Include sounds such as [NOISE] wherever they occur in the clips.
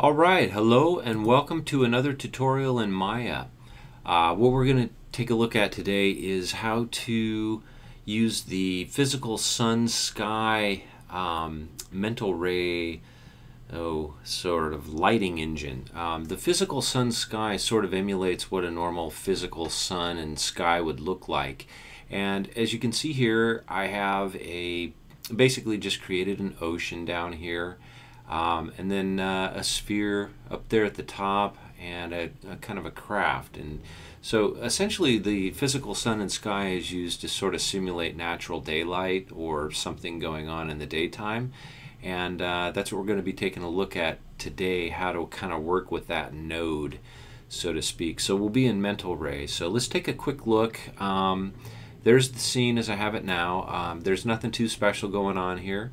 All right, hello and welcome to another tutorial in Maya. Uh, what we're going to take a look at today is how to use the physical sun sky um, mental ray oh, sort of lighting engine. Um, the physical sun sky sort of emulates what a normal physical sun and sky would look like. And as you can see here, I have a basically just created an ocean down here. Um, and then uh, a sphere up there at the top and a, a, kind of a craft. And so essentially the physical sun and sky is used to sort of simulate natural daylight or something going on in the daytime. And uh, that's what we're going to be taking a look at today how to kind of work with that node so to speak. So we'll be in mental ray. So let's take a quick look. Um, there's the scene as I have it now. Um, there's nothing too special going on here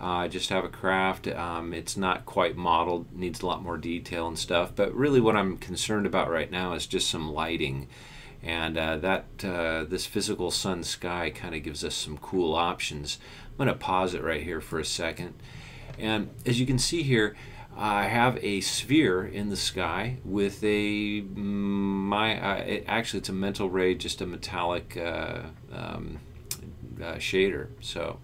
uh, just have a craft. Um, it's not quite modeled, needs a lot more detail and stuff. But really, what I'm concerned about right now is just some lighting, and uh, that uh, this physical sun sky kind of gives us some cool options. I'm going to pause it right here for a second, and as you can see here. I have a sphere in the sky with a my uh, it, actually it's a mental ray, just a metallic uh, um, uh, shader. So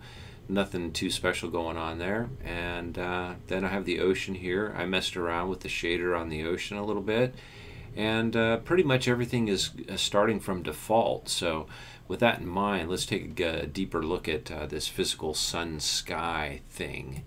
nothing too special going on there. And uh, then I have the ocean here. I messed around with the shader on the ocean a little bit. And uh, pretty much everything is uh, starting from default. So with that in mind, let's take a, deeper look at uh, this physical sun sky thing.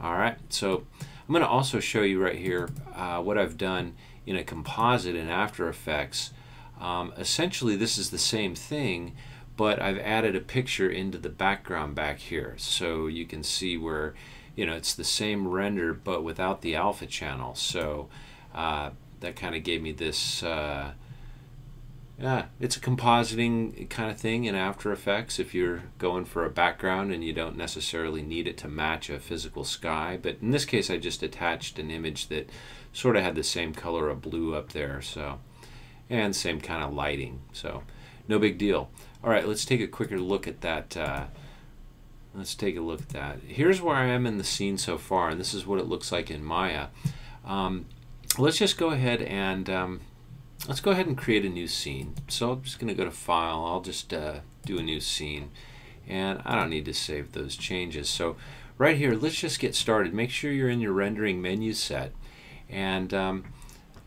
All right, so I'm going to also show you right here uh, what I've done in a composite in After Effects. Um, essentially, this is the same thing, but I've added a picture into the background back here so you can see where you know it's the same render but without the alpha channel. So uh, that kind of gave me this uh, yeah it's a compositing kind of thing in After Effects if you're going for a background and you don't necessarily need it to match a physical sky but in this case I just attached an image that sort of had the same color of blue up there so and same kind of lighting so no big deal. All right, let's take a quicker look at that. Uh, let's take a look at that. Here's where I am in the scene so far, and this is what it looks like in Maya. Um, let's just go ahead and um, let's go ahead and create a new scene. So I'm just going to go to File. I'll just uh, do a new scene, and I don't need to save those changes. So right here, let's just get started. Make sure you're in your rendering menu set, and um,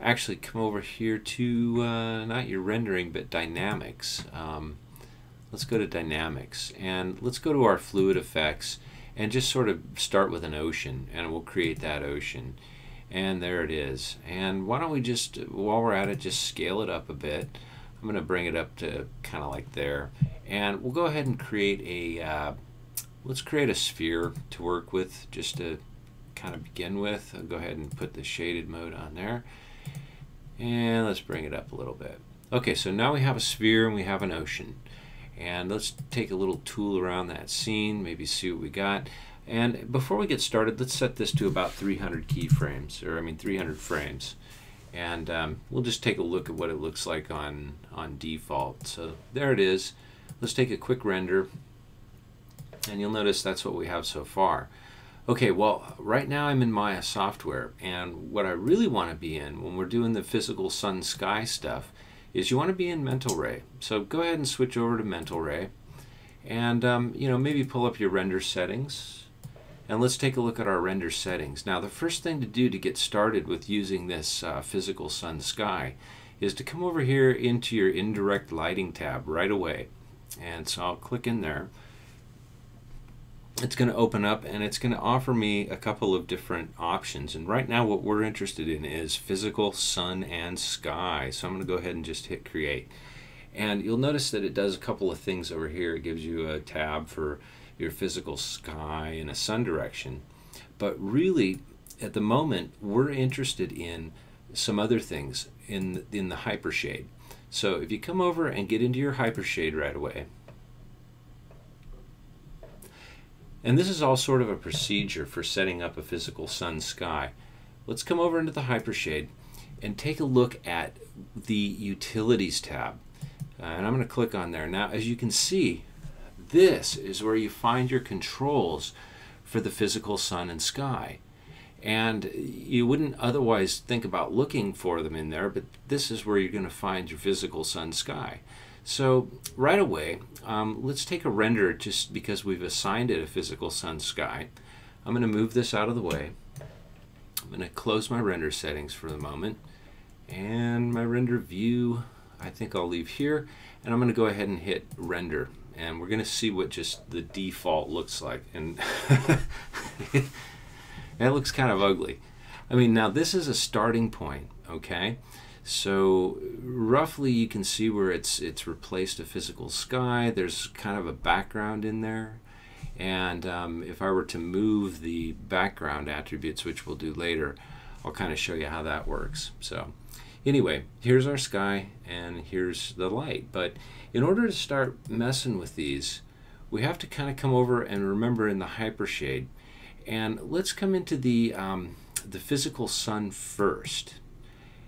actually come over here to uh, not your rendering but dynamics. Um, let's go to dynamics and let's go to our fluid effects and just sort of start with an ocean and we'll create that ocean. And there it is. And why don't we just while we're at it just scale it up a bit. I'm gonna bring it up to kind of like there. And we'll go ahead and create a uh, let's create a sphere to work with just to kind of begin with. I'll go ahead and put the shaded mode on there and let's bring it up a little bit. Okay, so now we have a sphere and we have an ocean. And let's take a little tool around that scene, maybe see what we got. And before we get started, let's set this to about 300 keyframes, or I mean 300 frames. And um, we'll just take a look at what it looks like on, on default. So there it is. Let's take a quick render. And you'll notice that's what we have so far. Okay, well, right now I'm in Maya software, and what I really want to be in when we're doing the physical sun sky stuff is you want to be in Mental Ray. So go ahead and switch over to Mental Ray, and um, you know maybe pull up your render settings, and let's take a look at our render settings. Now, the first thing to do to get started with using this uh, physical sun sky is to come over here into your indirect lighting tab right away, and so I'll click in there it's going to open up and it's going to offer me a couple of different options. And right now what we're interested in is physical sun and sky. So I'm going to go ahead and just hit create. And you'll notice that it does a couple of things over here. It gives you a tab for your physical sky and a sun direction. But really, at the moment, we're interested in some other things in, in the hypershade. So if you come over and get into your hypershade right away, And this is all sort of a procedure for setting up a physical sun sky. Let's come over into the Hypershade and take a look at the Utilities tab. Uh, and I'm going to click on there. Now, as you can see, this is where you find your controls for the physical sun and sky. And you wouldn't otherwise think about looking for them in there, but this is where you're going to find your physical sun sky. So right away, um, let's take a render just because we've assigned it a physical sun sky. I'm going to move this out of the way. I'm going to close my render settings for the moment. And my render view, I think I'll leave here. And I'm going to go ahead and hit render. And we're going to see what just the default looks like. And [LAUGHS] that looks kind of ugly. I mean, now this is a starting point, okay? So roughly you can see where it's it's replaced a physical sky. There's kind of a background in there. And um, if I were to move the background attributes, which we'll do later, I'll kind of show you how that works. So anyway, here's our sky and here's the light. But in order to start messing with these, we have to kind of come over and remember in the hypershade. And let's come into the, um, the physical sun first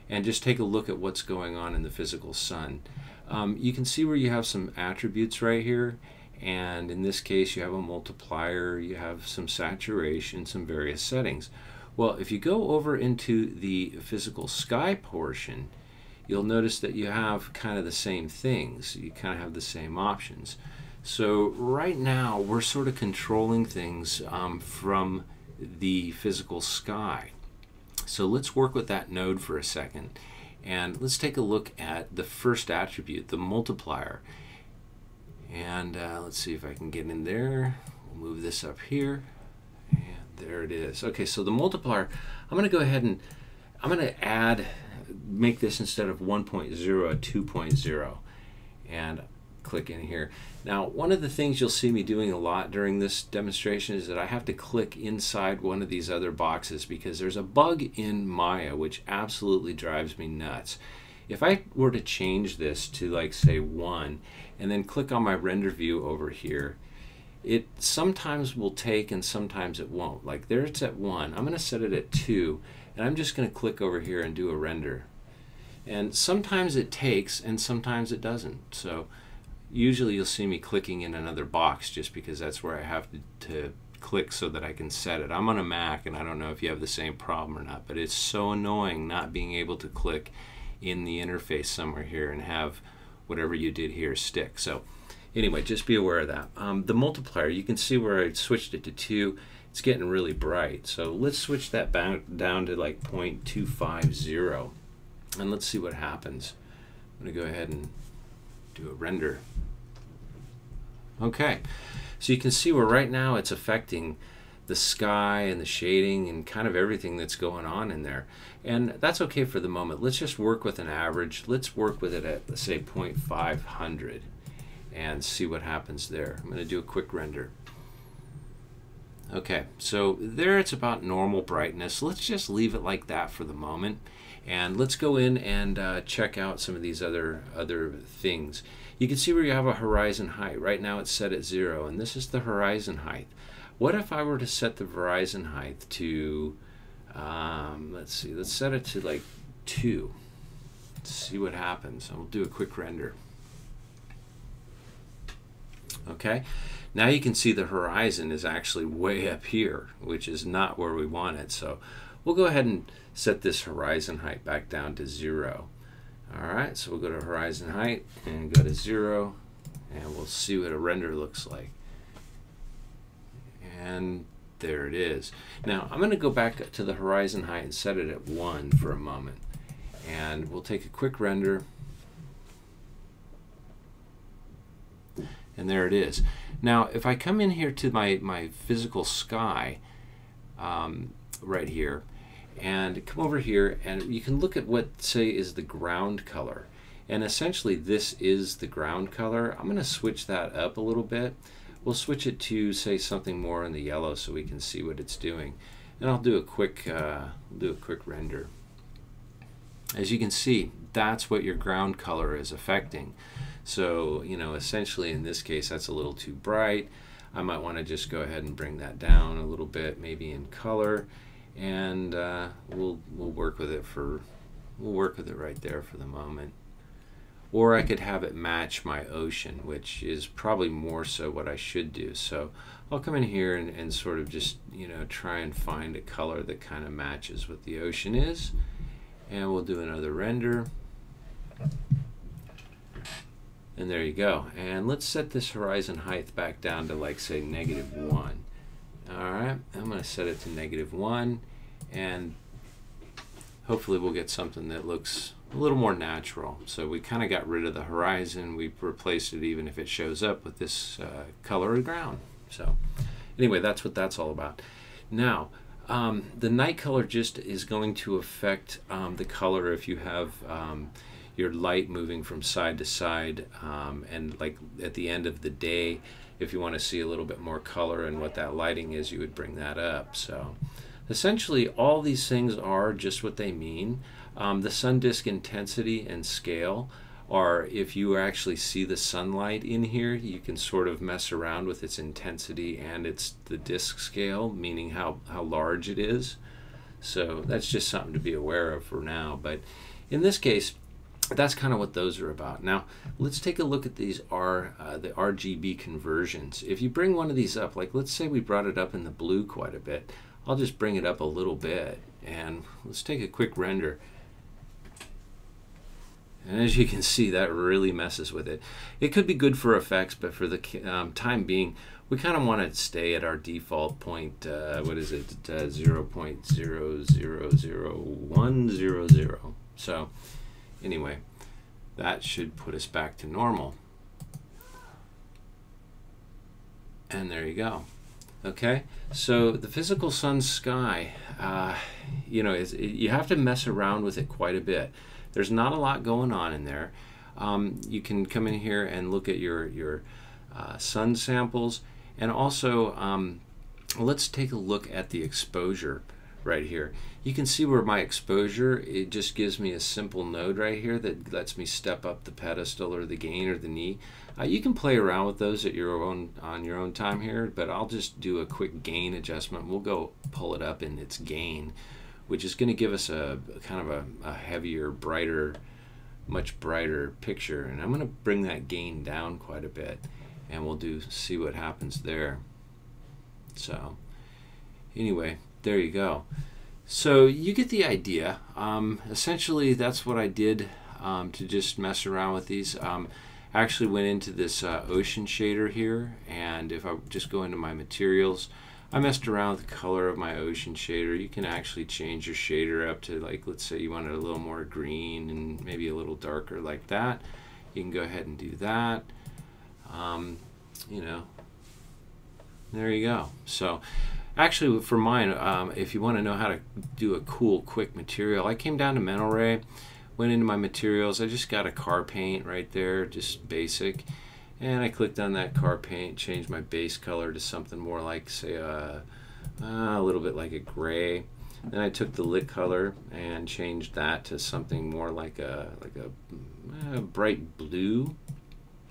and just take a look at what's going on in the physical sun. Um, you can see where you have some attributes right here and in this case you have a multiplier, you have some saturation, some various settings. Well, if you go over into the physical sky portion, you'll notice that you have kind of the same things. You kind of have the same options. So right now we're sort of controlling things um, from the physical sky. So let's work with that node for a second. And let's take a look at the first attribute, the multiplier. And uh, let's see if I can get in there. We'll move this up here. And there it is. Okay, so the multiplier, I'm going to go ahead and I'm going to add, make this instead of 1.0 a 2.0. And click in here. Now, one of the things you'll see me doing a lot during this demonstration is that I have to click inside one of these other boxes because there's a bug in Maya which absolutely drives me nuts. If I were to change this to like say 1 and then click on my render view over here, it sometimes will take and sometimes it won't. Like there it's at 1. I'm going to set it at 2 and I'm just going to click over here and do a render. And sometimes it takes and sometimes it doesn't. So usually you'll see me clicking in another box just because that's where I have to, to, click so that I can set it. I'm on a Mac and I don't know if you have the same problem or not, but it's so annoying not being able to click in the interface somewhere here and have whatever you did here stick. So anyway, just be aware of that. Um, the multiplier, you can see where I switched it to 2. It's getting really bright. So let's switch that back down to like 0.250 and let's see what happens. I'm going to go ahead and do a render. Okay, so you can see where right now it's affecting the sky and the shading and kind of everything that's going on in there. And that's okay for the moment. Let's just work with an average. Let's work with it at, let's say, 0.500 and see what happens there. I'm going to do a quick render. Okay, so there it's about normal brightness. Let's just leave it like that for the moment. And let's go in and uh, check out some of these other, other things. You can see where you have a horizon height. Right now it's set at zero, and this is the horizon height. What if I were to set the horizon height to, um, let's see, let's set it to like two. Let's see what happens. I'll do a quick render. Okay, now you can see the horizon is actually way up here, which is not where we want it. So we'll go ahead and set this horizon height back down to zero. All right, so we'll go to horizon height and go to zero, and we'll see what a render looks like. And there it is. Now I'm going to go back to the horizon height and set it at one for a moment. And we'll take a quick render. And there it is. Now, if I come in here to my, my physical sky um, right here, and come over here and you can look at what say is the ground color. And essentially this is the ground color. I'm going to switch that up a little bit. We'll switch it to say something more in the yellow so we can see what it's doing. And I'll do a quick uh, do a quick render. As you can see that's what your ground color is affecting. So you know essentially in this case that's a little too bright. I might want to just go ahead and bring that down a little bit maybe in color and uh, we'll we'll work with it for we'll work with it right there for the moment. or I could have it match my ocean, which is probably more so what I should do. So I'll come in here and, and sort of just, you know, try and find a color that kind of matches what the ocean is. And we'll do another render. And there you go. And let's set this horizon height back down to like say negative one. All right, I'm going to set it to negative one and hopefully we'll get something that looks a little more natural. So we kind of got rid of the horizon. We replaced it even if it shows up with this uh, color of ground. So anyway, that's what that's all about. Now, um, the night color just is going to affect um, the color if you have um, your light moving from side to side um, and like at the end of the day if you want to see a little bit more color and what that lighting is you would bring that up. So essentially all these things are just what they mean. Um, the sun disk intensity and scale are if you actually see the sunlight in here you can sort of mess around with its intensity and its the disk scale meaning how, how large it is. So that's just something to be aware of for now. But in this case that's kind of what those are about. Now, let's take a look at these R, uh, the RGB conversions. If you bring one of these up, like let's say we brought it up in the blue quite a bit, I'll just bring it up a little bit and let's take a quick render. And as you can see, that really messes with it. It could be good for effects, but for the um, time being, we kind of want to stay at our default point, uh, what is it, uh, 0 0.000100. So Anyway, that should put us back to normal. And there you go. Okay, so the physical sun sky, uh, you know, it, you have to mess around with it quite a bit. There's not a lot going on in there. Um, you can come in here and look at your, your uh, sun samples. And also, um, let's take a look at the exposure right here. You can see where my exposure, it just gives me a simple node right here that lets me step up the pedestal or the gain or the knee. Uh, you can play around with those at your own on your own time here, but I'll just do a quick gain adjustment. We'll go pull it up in its gain, which is going to give us a, kind of a, a heavier, brighter, much brighter picture. And I'm going to bring that gain down quite a bit, and we'll do see what happens there. So anyway, there you go. So you get the idea. Um, essentially, that's what I did um, to just mess around with these. Um, I actually went into this uh, ocean shader here, and if I just go into my materials, I messed around with the color of my ocean shader. You can actually change your shader up to like, let's say you wanted a little more green and maybe a little darker like that. You can go ahead and do that. Um, you know, there you go. So Actually, for mine, um, if you want to know how to do a cool, quick material, I came down to Mental Ray, went into my materials. I just got a car paint right there, just basic. And I clicked on that car paint, changed my base color to something more like, say, a, uh, uh, a little bit like a gray. Then I took the lit color and changed that to something more like a like a, a bright blue.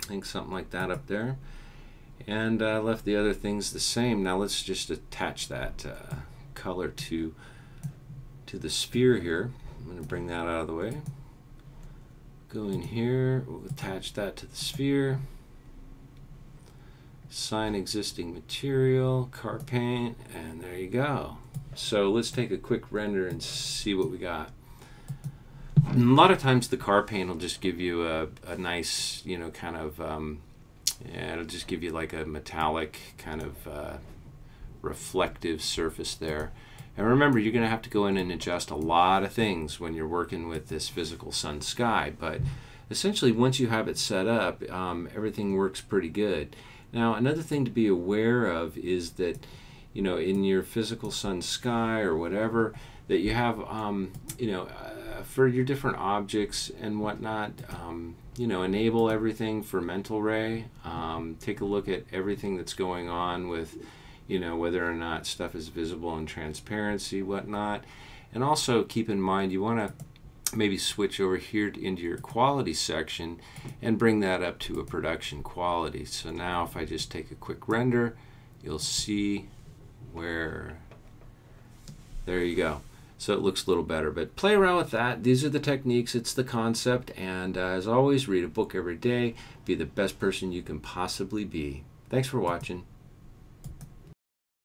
I think something like that up there and uh, left the other things the same. Now let's just attach that uh, color to to the sphere here. I'm going to bring that out of the way. Go in here, we'll attach that to the sphere. Sign existing material, car paint, and there you go. So let's take a quick render and see what we got. a lot of times the car paint will just give you a, a nice, you know, kind of um, yeah, it'll just give you like a metallic kind of uh, reflective surface there. And remember, you're going to have to go in and adjust a lot of things when you're working with this physical sun sky. But essentially, once you have it set up, um, everything works pretty good. Now, another thing to be aware of is that, you know, in your physical sun sky or whatever, that you have, um, you know, uh, for your different objects and whatnot, um, you know, enable everything for mental ray. Um, take a look at everything that's going on with, you know, whether or not stuff is visible and transparency, whatnot. And also keep in mind you want to maybe switch over here into your quality section and bring that up to a production quality. So now if I just take a quick render, you'll see where, there you go. So it looks a little better. But play around with that. These are the techniques, it's the concept, and uh, as always, read a book every day. Be the best person you can possibly be. Thanks for watching.